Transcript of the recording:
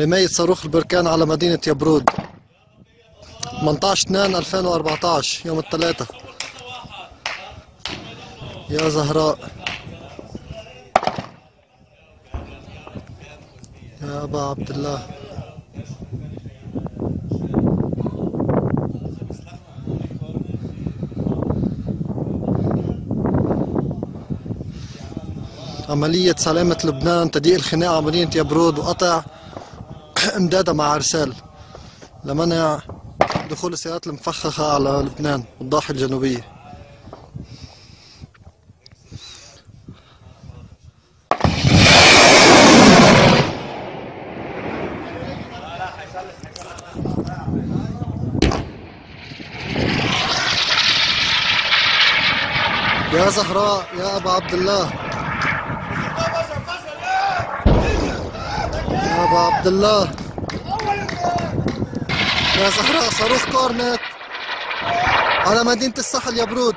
رماية صاروخ البركان على مدينة يبرود. 18 2 2014 يوم الثلاثاء يا زهراء. يا أبا عبد الله. عملية سلامة لبنان تضييق الخناق على مدينة يبرود وقطع امدادها مع عرسال لمنع دخول السيارات المفخخة على لبنان والضاحية الجنوبية. يا زهراء يا أبا عبد الله. يا أبا عبد الله. يا زهراء صاروخ كورنت على مدينة الساحل يا برود.